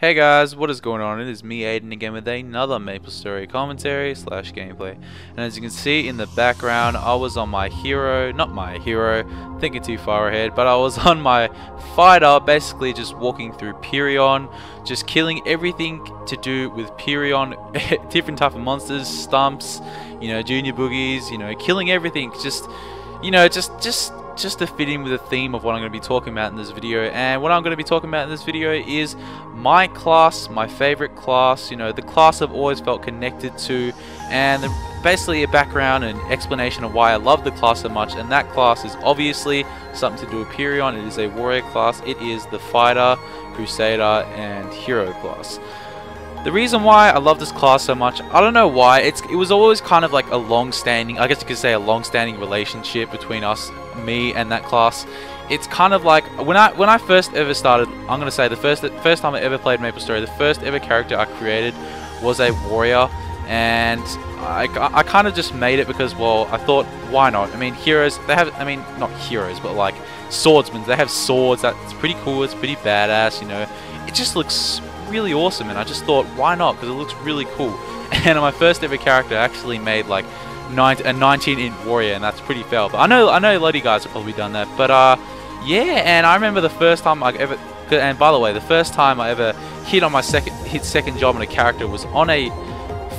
Hey guys, what is going on? It is me Aiden again with another Maple Story commentary slash gameplay. And as you can see in the background, I was on my hero, not my hero, thinking too far ahead, but I was on my fighter, basically just walking through Perion, just killing everything to do with Perion, different type of monsters, stumps, you know, junior boogies, you know, killing everything, just, you know, just, just just to fit in with the theme of what I'm going to be talking about in this video. And what I'm going to be talking about in this video is my class, my favorite class, you know, the class I've always felt connected to, and basically a background and explanation of why I love the class so much. And that class is obviously something to do with Perion. It is a warrior class. It is the fighter, crusader, and hero class. The reason why I love this class so much, I don't know why, it's it was always kind of like a long-standing, I guess you could say a long-standing relationship between us, me and that class. It's kind of like when I when I first ever started, I'm gonna say the first first time I ever played Maple Story, the first ever character I created was a warrior, and I, I kind of just made it because well I thought why not? I mean heroes they have I mean not heroes but like swordsmen they have swords that's pretty cool it's pretty badass you know it just looks really awesome and I just thought why not? Because it looks really cool. And my first ever character actually made like a 19 inch warrior and that's pretty fail but I know I know a lot of guys have probably done that but uh yeah and I remember the first time I ever and by the way the first time I ever hit on my second hit second job on a character was on a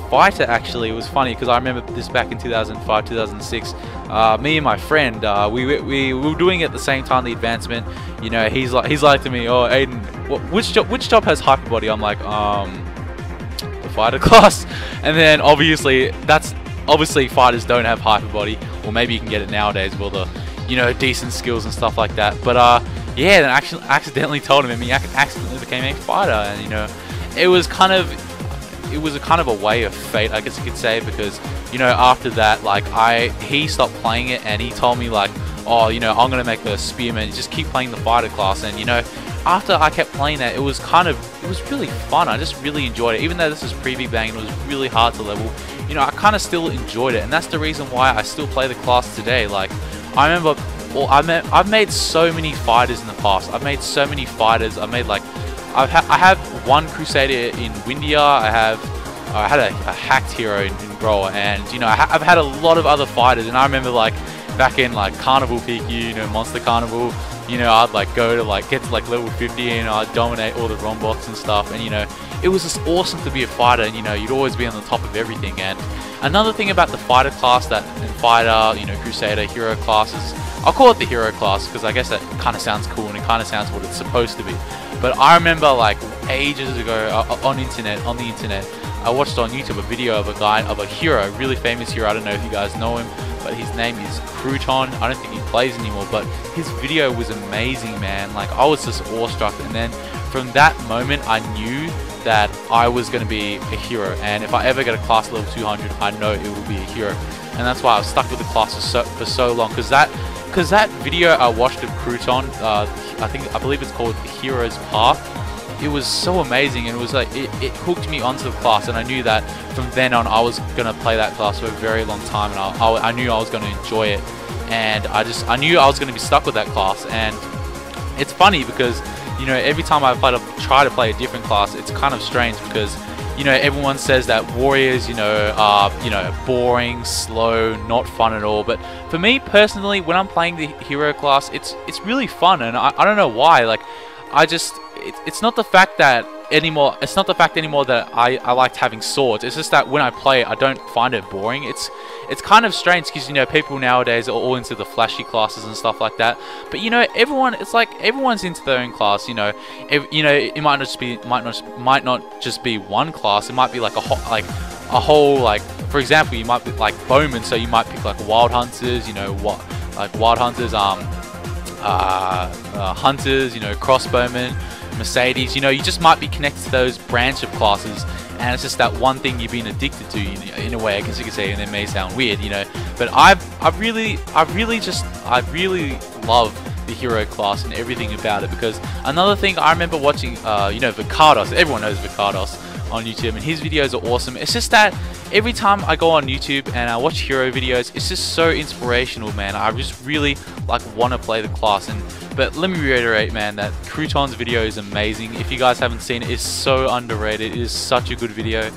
fighter actually. It was funny because I remember this back in 2005 2006 uh, me and my friend uh, we, we, we were doing it at the same time the advancement. You know he's like he's like to me oh Aiden which job which job has hyper body? I'm like um the fighter class. And then obviously that's obviously fighters don't have hyper body. Or maybe you can get it nowadays with the you know decent skills and stuff like that. But uh yeah then actually accidentally told him and he accidentally became a fighter. And you know it was kind of it was a kind of a way of fate, I guess you could say, because you know after that, like I he stopped playing it and he told me like, oh, you know, I'm gonna make a spearman. Just keep playing the fighter class, and you know, after I kept playing that, it was kind of it was really fun. I just really enjoyed it, even though this is pre bang and it was really hard to level. You know, I kind of still enjoyed it, and that's the reason why I still play the class today. Like, I remember, well, I met, I've made so many fighters in the past. I've made so many fighters. I made like I've ha I have one Crusader in Windia. I have I had a, a hacked hero in, in and you know I have had a lot of other fighters, and I remember like back in like Carnival PQ, you know Monster Carnival, you know I'd like go to like get to like level 50 and I'd dominate all the rombots and stuff, and you know it was just awesome to be a fighter, and you know you'd always be on the top of everything. And another thing about the fighter class that fighter, you know Crusader, hero classes, I'll call it the hero class because I guess that kind of sounds cool and it kind of sounds what it's supposed to be. But I remember like ages ago uh, on internet, on the internet, I watched on YouTube a video of a guy, of a hero, really famous hero. I don't know if you guys know him, but his name is Crouton. I don't think he plays anymore, but his video was amazing, man. Like I was just awestruck, and then from that moment, I knew that I was going to be a hero. And if I ever get a class level 200, I know it will be a hero. And that's why I was stuck with the class for so, for so long, because that because that video I watched of Crouton, uh, I think I believe it's called Hero's Path. It was so amazing, and it was like it, it, hooked me onto the class, and I knew that from then on I was gonna play that class for a very long time, and I, I, I knew I was gonna enjoy it, and I just I knew I was gonna be stuck with that class, and it's funny because you know every time I try to try to play a different class, it's kind of strange because you know, everyone says that warriors, you know, are, you know, boring, slow, not fun at all. But for me personally, when I'm playing the hero class, it's it's really fun, and I, I don't know why. Like, I just, it, it's not the fact that anymore. It's not the fact anymore that I, I liked having swords. It's just that when I play I don't find it boring. It's it's kind of strange because you know people nowadays are all into the flashy classes and stuff like that. But you know everyone, it's like everyone's into their own class. You know, if, you know it might not just be might not might not just be one class. It might be like a whole like a whole like for example you might be like bowmen so you might pick like wild hunters you know what like wild hunters um uh, uh, hunters you know crossbowmen Mercedes, you know, you just might be connected to those branch of classes and it's just that one thing you've been addicted to in a way, I guess you could say, and it may sound weird, you know, but I've, I've really, I really just, I really love the hero class and everything about it because another thing I remember watching, uh, you know, Vicados, everyone knows Vicados, on YouTube, and his videos are awesome. It's just that every time I go on YouTube and I watch hero videos, it's just so inspirational, man. I just really like want to play the class, and but let me reiterate, man, that Crouton's video is amazing. If you guys haven't seen it, it's so underrated. It is such a good video.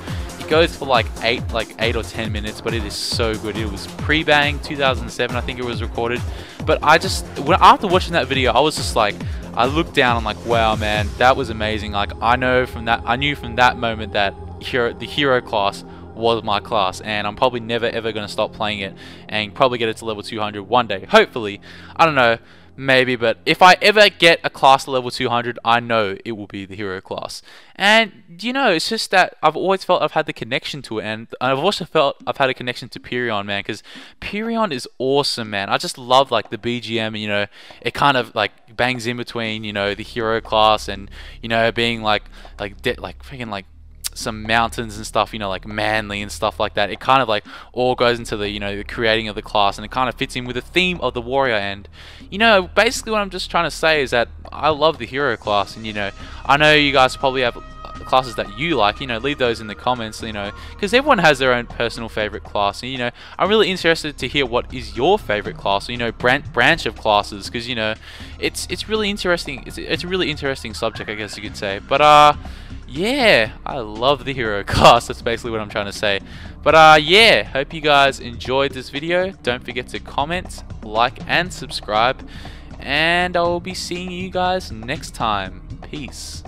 It goes for like eight, like eight or ten minutes, but it is so good. It was pre-bang 2007, I think it was recorded. But I just, after watching that video, I was just like, I looked down. I'm like, wow, man, that was amazing. Like I know from that, I knew from that moment that hero, the hero class was my class and I'm probably never ever going to stop playing it and probably get it to level 200 one day hopefully I don't know maybe, but if I ever get a class level 200, I know it will be the hero class. And, you know, it's just that I've always felt I've had the connection to it, and I've also felt I've had a connection to Perion, man, because Perion is awesome, man. I just love, like, the BGM, you know, it kind of, like, bangs in between, you know, the hero class and, you know, being, like, like, like, freaking, like, some mountains and stuff, you know, like manly and stuff like that. It kind of like all goes into the, you know, the creating of the class and it kind of fits in with the theme of the warrior. And, you know, basically what I'm just trying to say is that I love the hero class and, you know, I know you guys probably have classes that you like, you know, leave those in the comments, you know, because everyone has their own personal favorite class. And, you know, I'm really interested to hear what is your favorite class, or you know, branch, branch of classes, because, you know, it's it's really interesting. It's, it's a really interesting subject, I guess you could say. But, uh, yeah, I love the hero class. That's basically what I'm trying to say. But uh, yeah, hope you guys enjoyed this video. Don't forget to comment, like, and subscribe. And I will be seeing you guys next time. Peace.